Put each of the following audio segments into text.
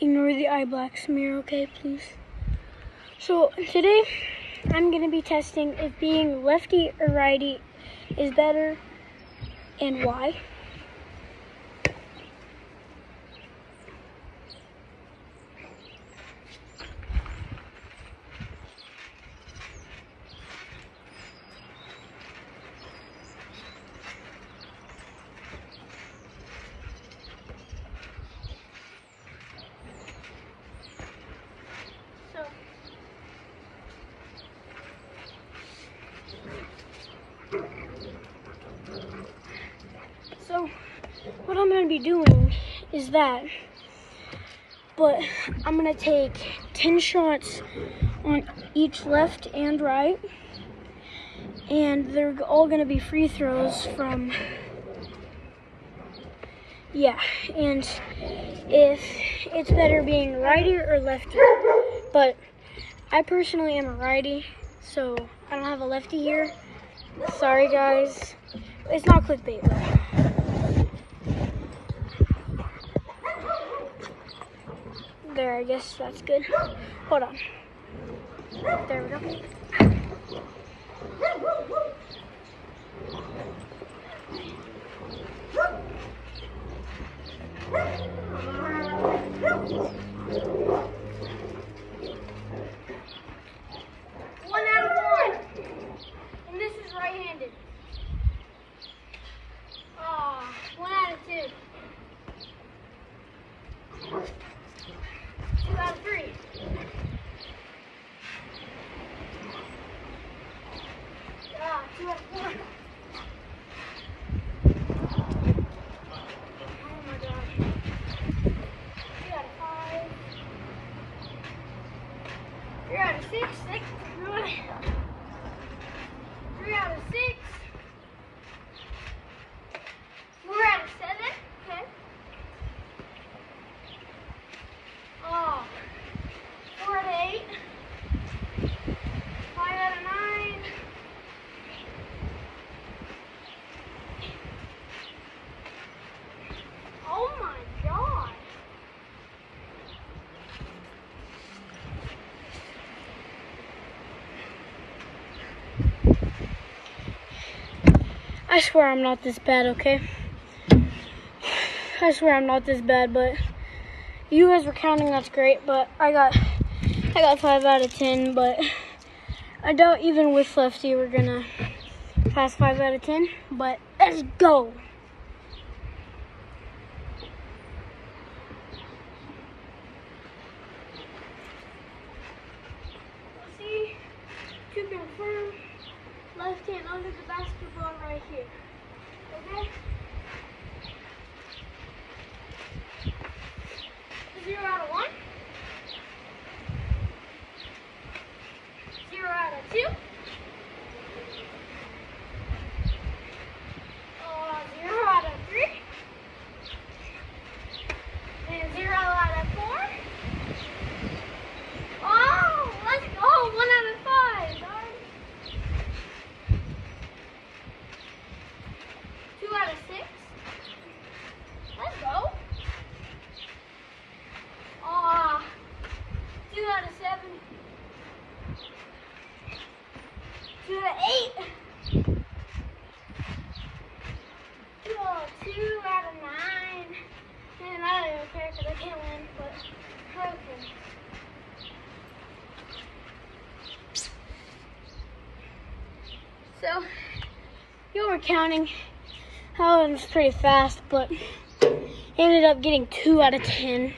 ignore the eye black smear, okay, please? So today I'm gonna be testing if being lefty or righty is better and why. So So, what I'm going to be doing that, but I'm to take 10 shots on each left and right, and they're all to be free throws from, yeah, and if it's better being righty or lefty, but I personally am a righty, so I don't have a lefty here. Sorry, guys. It's not clickbait, though. There, I guess that's good. Hold on. There we go. One out of one. And this is right-handed. Ah, one out of two. Two out of three. Ah, two out of four. Oh my gosh. Three out of five. Three out of six. Six. Three out of six. Four out of seven. Okay. Oh. Four out of eight. Five out of nine. Oh my god. I swear I'm not this bad, okay? I swear I'm not this bad, but you guys were counting, that's great, but I got I got five out of ten, but I doubt even with lefty we're gonna pass five out of ten. But let's go. See, to confirm, left hand under the basketball right here. Okay? Zero out of one. Zero out of two. Uh, zero out of three. And zero out of four. Oh, let's go. One out of five. darn. Two out of six. Let's go. Ah, two out of seven. Two out of eight. Two, oh, two out of nine. And I don't even care because I can't win, but okay. So, you were counting. That was pretty fast, but ended up getting two out of ten.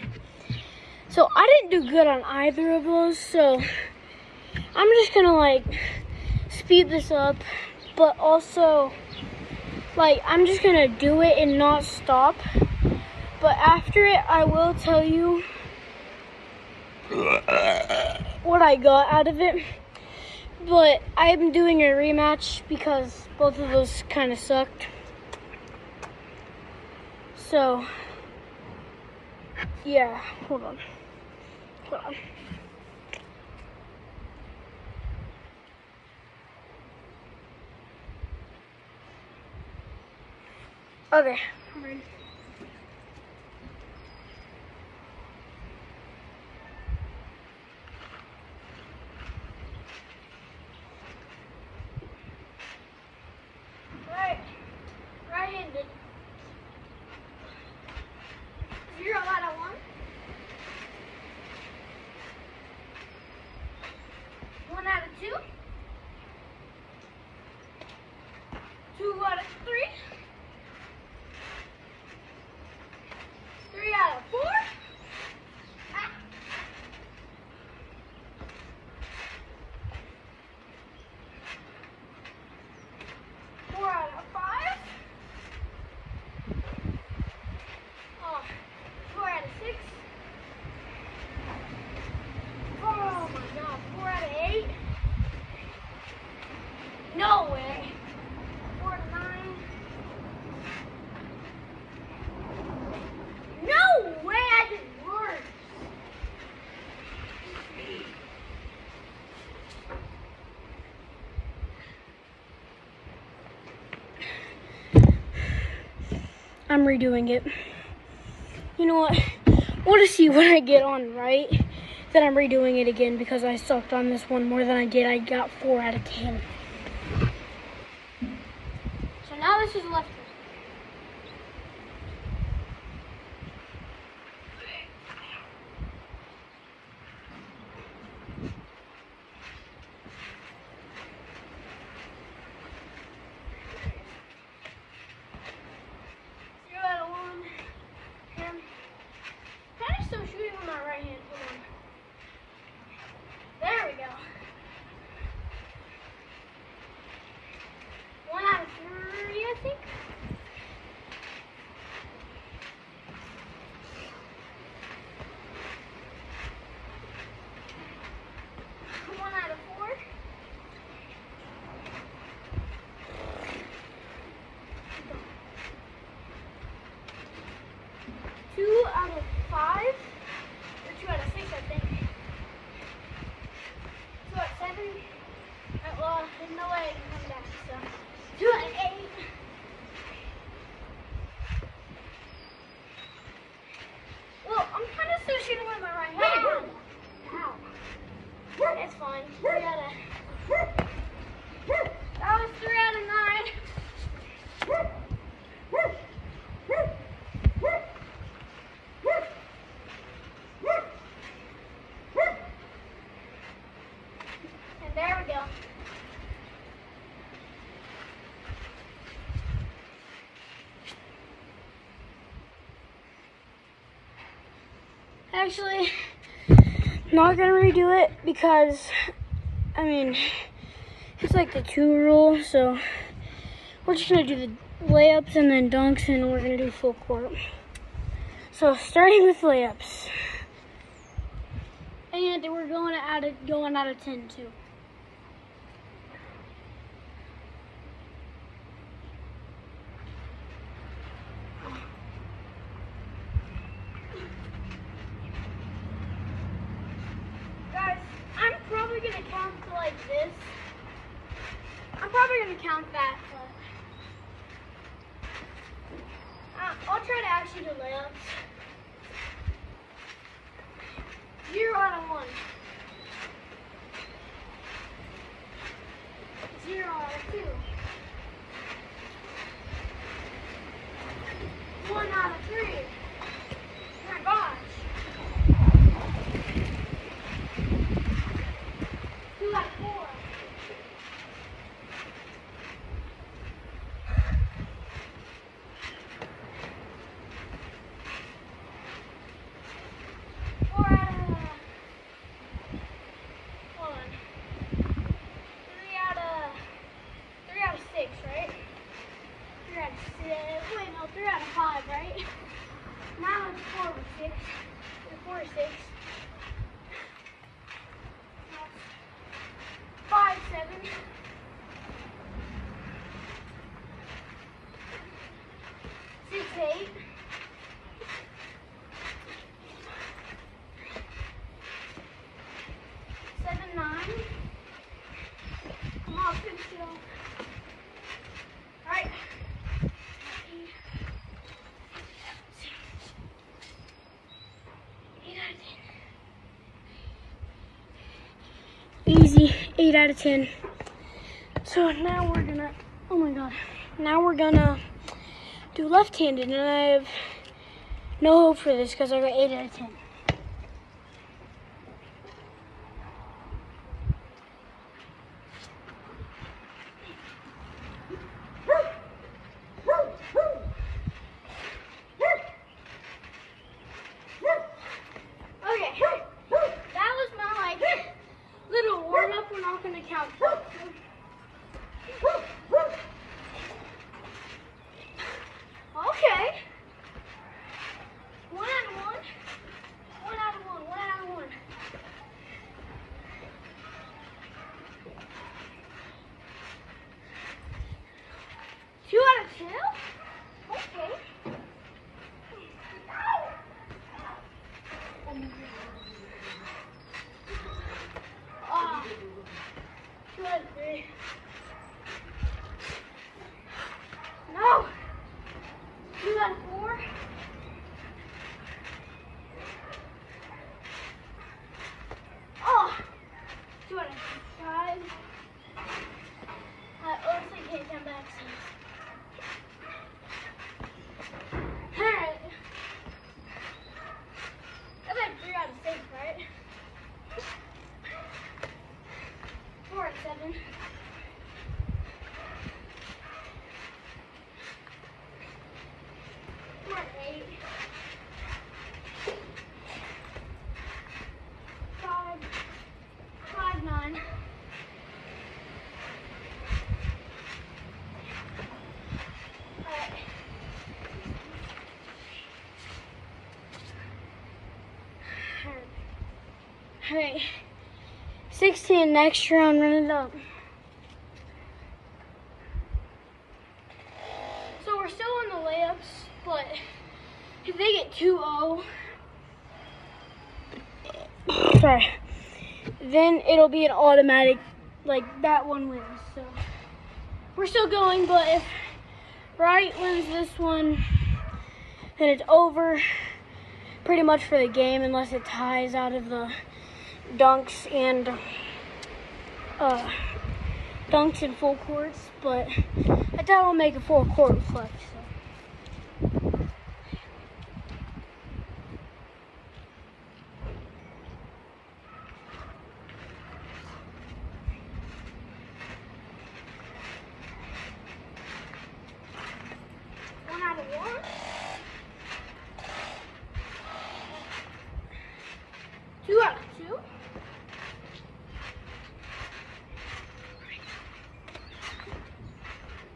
So I didn't do good on either of those, so I'm just gonna like speed this up, but also like I'm just gonna do it and not stop. But after it, I will tell you what I got out of it. But I'm doing a rematch because both of those kind of sucked. So, yeah, hold on. Hold on. Okay. I'm redoing it. You know what? We'll just see what I get on right. Then I'm redoing it again because I sucked on this one more than I did. I got 4 out of 10. Not gonna redo it because, I mean, it's like the two rule, so we're just gonna do the layups and then dunks, and we're gonna do full court. So starting with layups, and we're going out of going out of ten too. Out of 10. So now we're gonna, oh my god, now we're gonna do left handed, and I have no hope for this because I got 8 out of 10. Okay, that was my like little warm up. We're not gonna count. that. Okay. One and one. Alright. 16 next round, run it up. So we're still on the layups, but if they get 2-0, sorry, then it'll be an automatic, like that one wins. So we're still going, but if right wins this one, then it's over pretty much for the game unless it ties out of the dunks and uh, dunks in full courts, but I doubt I'll make a full court flex. So. One out of one. Two out of two.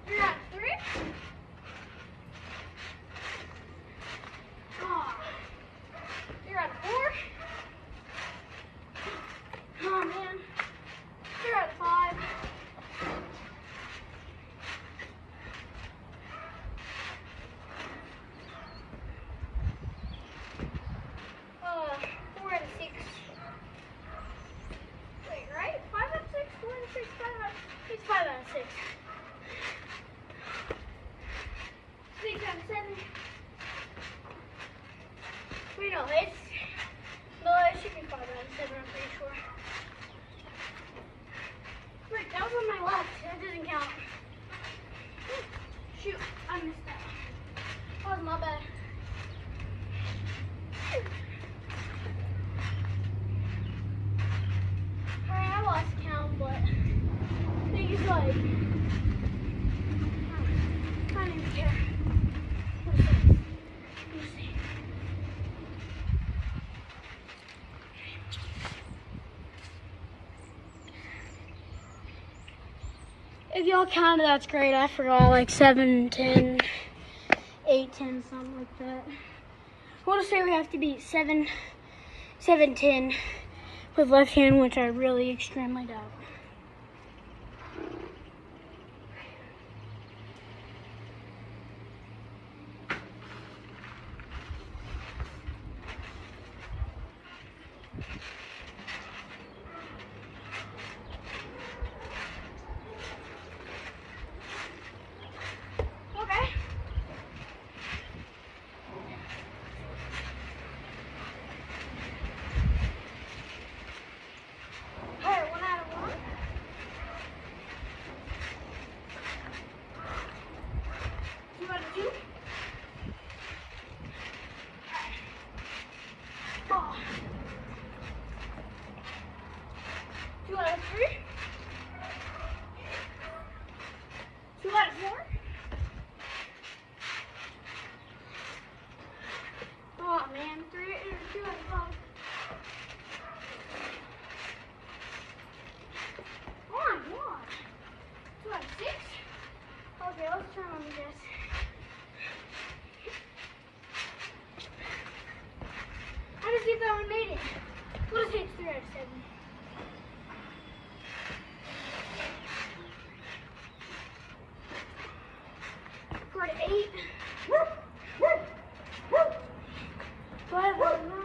Three out of three. Ah. Three out of four. Oh man. Three out of five. Uh, four out of six. Wait, right? Five out of six, four out of six, five out of it's five out of six. Six out of seven. Wait, no, it's no, it should be five out of seven. I'm pretty sure. Wait, that was on my left. That doesn't count. Shoot, I missed that. That was my bad. Alright, I lost count, but I think it's like. I don't even care. What is this? Let me see. If y'all counted, that's great. I forgot like 7, 10, 8, 10, something like that. We'll just say we have to beat 7, 7, 10 with left hand, which I really extremely doubt. Okay. Alright, one out of one. Two out of two. Oh. Two out of three. Two out of four. Oh man, three, two out of five. On, one. Two out of six. Let's turn this. I just see if that one made it. We'll just hit three out of seven. Four to eight. Five out of nine.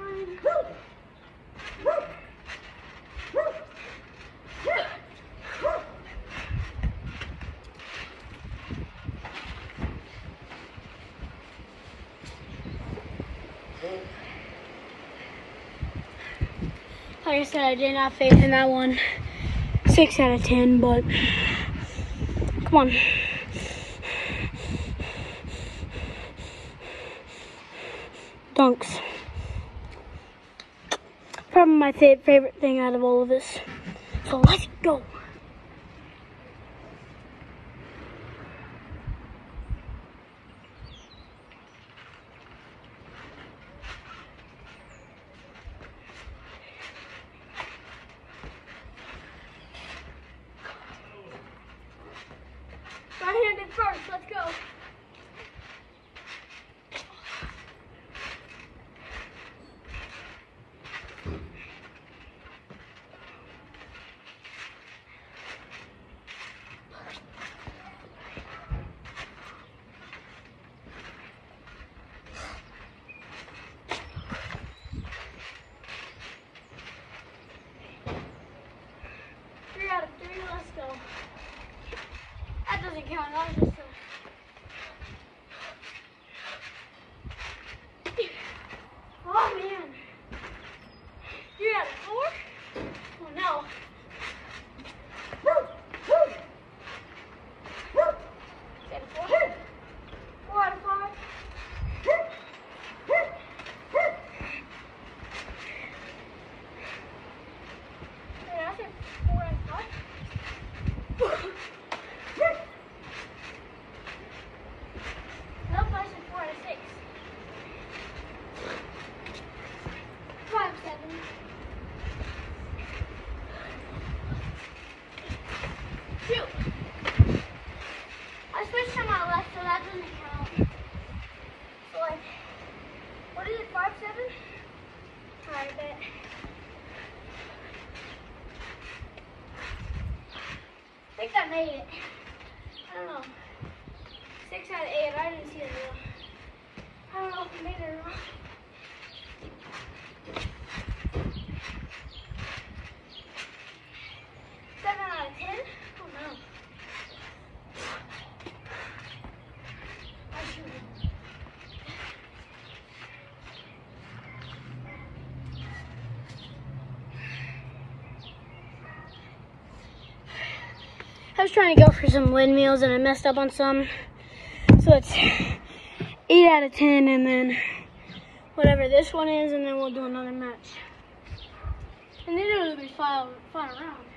Like I said, I did not faith in that one. Six out of ten, but come on. Dunks. Probably my favorite thing out of all of this. So let's go. I was trying to go for some windmills and I messed up on some. So it's 8 out of 10 and then whatever this one is and then we'll do another match. And then it'll be fun, fun around.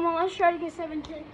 Come on, let's try to get 17.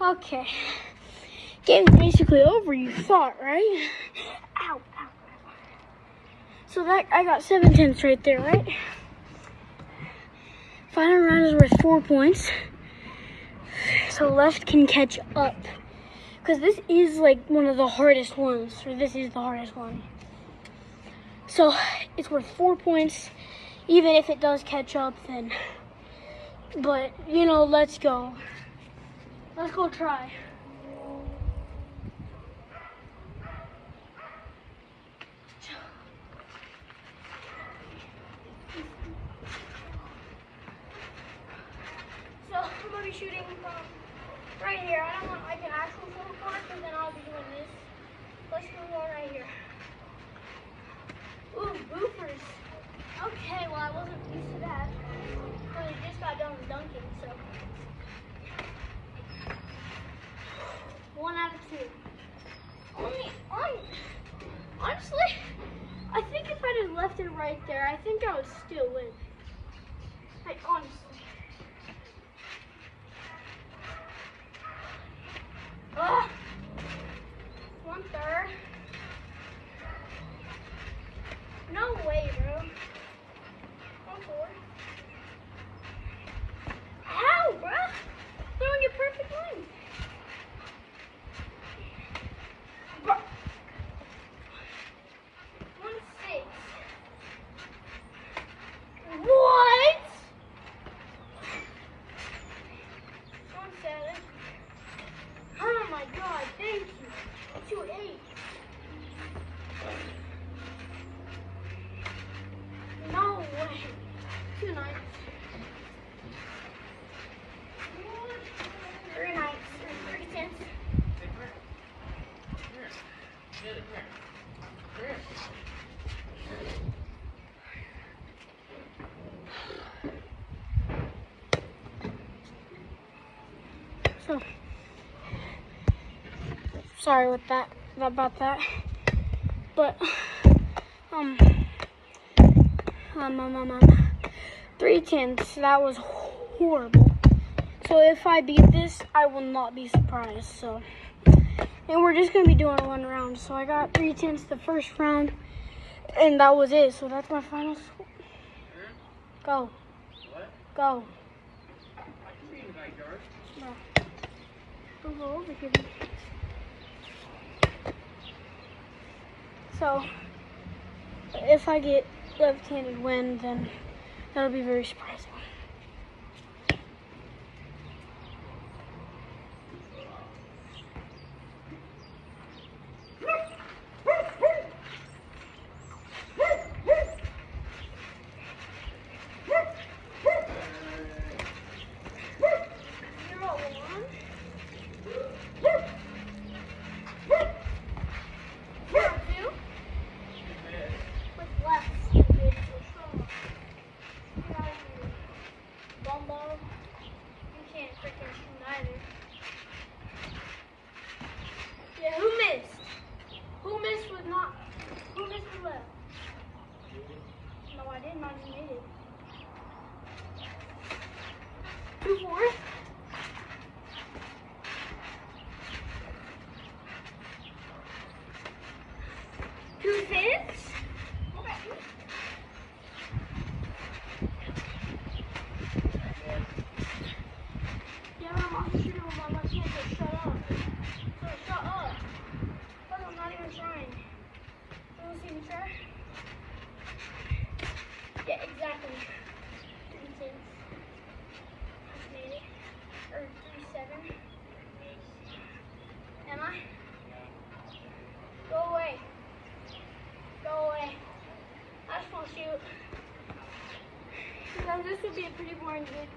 Okay. Game's basically over, you thought, right? Ow, ow. So that I got seven tenths right there, right? Final round is worth four points. So left can catch up. Because this is like one of the hardest ones, or this is the hardest one. So it's worth four points. Even if it does catch up, then. But, you know, let's go. Let's go try. be shooting from right here. I don't want like an actual full part, because then I'll be doing this. Let's do one right here. Ooh, boofers. Okay, well I wasn't used to that. But I just got done dunking, so. One out of two. Only, on, honestly, I think if I just left it right there, I think I would still win. Like, honestly. Ugh. One third. No way, bro. One four. How, bro? Throwing it perfect line. Bro. One six. What? One seven. Oh my god, thank you. Two eight. No way. Two nines. Three nines. Three tens. So, sorry with that about that, but um, um, um, um, um three tenths. That was horrible. So if I beat this, I will not be surprised. So, and we're just gonna be doing one round. So I got three tenths the first round, and that was it. So that's my final score. Go. Go. No. Don't go over here. So, if I get left-handed win, then that'll be very surprising. Zero one. Zero two. With left. stupid. Get out of here. Bumbo. You can't freaking shoot either. Yeah, who missed? Who missed with not? Who missed with left? No, I didn't. Just made it. Two fourths. Two fifths. Yeah, I'm also shooting with my left hand, so shut up. So shut up. Look, I'm not even trying. You want to see me try? Yeah, exactly. Three tenths. Just made it. Or three seven. Am I? Go away. Go away. Just to shoot.